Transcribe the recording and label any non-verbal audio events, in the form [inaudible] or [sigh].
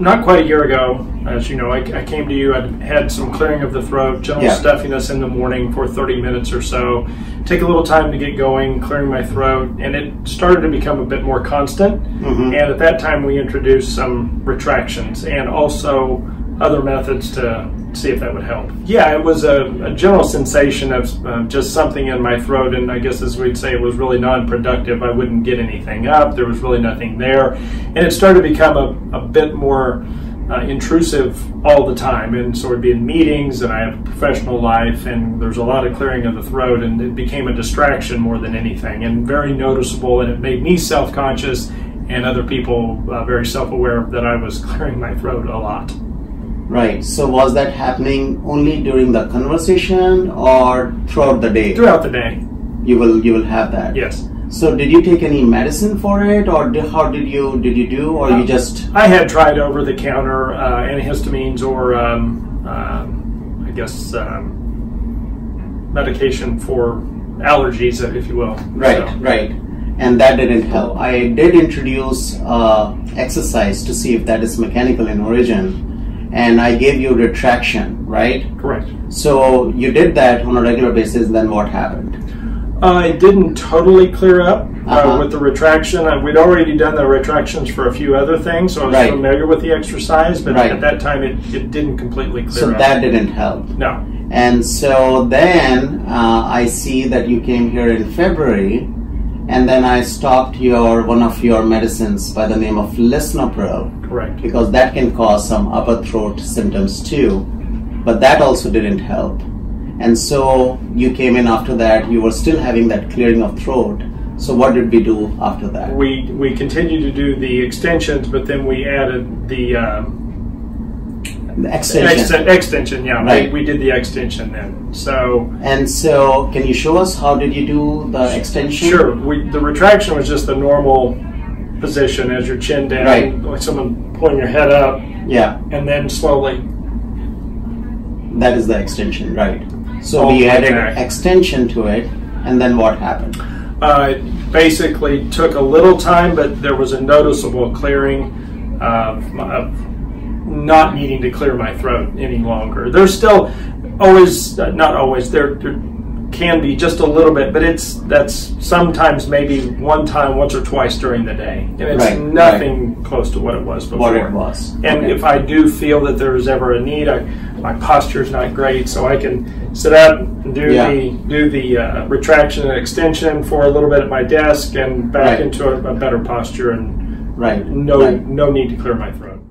not quite a year ago, as you know, I, I came to you. I had some clearing of the throat, general Yeah. stuffiness in the morning for 30 minutes or so. Take a little time to get going, clearing my throat, and it started to become a bit more constant. Mhm. And at that time, we introduced some retractions and also other methods to see if that would help. Yeah, it was a, a general sensation of uh, just something in my throat, and I guess as we'd say, it was really non-productive. I wouldn't get anything up. There was really nothing there, and it started to become a, a bit more uh, intrusive all the time. And so it'd be in meetings, and I have a professional life, and there's a lot of clearing of the throat, and it became a distraction more than anything, and very noticeable, and it made me self-conscious. And other people uh, very self-aware that I was [laughs] clearing my throat a lot. Right. So was that happening only during the conversation or throughout the day? Throughout the day, You will you will have that. yes. So did you take any medicine for it, or di- how did you did you do, or you just I had tried over the counter uh, antihistamines or, um, um, I guess, um, medication for allergies, if you will. right So, right, and that didn't help. I did introduce uh, exercise to see if that is mechanical in origin, and I gave you retraction. Right. correct. So you did that on a regular basis. Then what happened? Uh, it didn't totally clear up uh, Uh-huh. with the retraction. Uh, we'd already done the retractions for a few other things, so I was Right. familiar with the exercise, but Right. at that time it, it didn't completely clear So up. So that didn't help. no. And so then uh, I see that you came here in February, and then I stopped your one of your medicines by the name of Lisinopril Correct. because that can cause some upper throat symptoms too. But that also didn't help. And so you came in after that. You were still having that clearing of throat. So what did we do after that? We we continued to do the extensions, but then we added the um, The extension. Exten- extension, yeah. Right. We, we did the extension then. So, And so, can you show us how did you do the extension? sure, we, the retraction was just the normal position as your chin down, Right. like someone pulling your head up, Yeah. and then slowly. That is the extension, right? So All we added back. extension to it, and then what happened? Uh, it basically took a little time, but there was a noticeable clearing of, of not needing to clear my throat any longer. There's still always, uh, not always, there, there can be just a little bit, but it's that's sometimes maybe one time, once or twice during the day, and it's Right, nothing close to what it was before. What it was? And Okay. if I do feel that there is ever a need, I, my posture is not great, so I can sit up and do Yeah. the do the uh, retraction and extension for a little bit at my desk, and back Right. into a, a better posture, and right, no right. no need to clear my throat.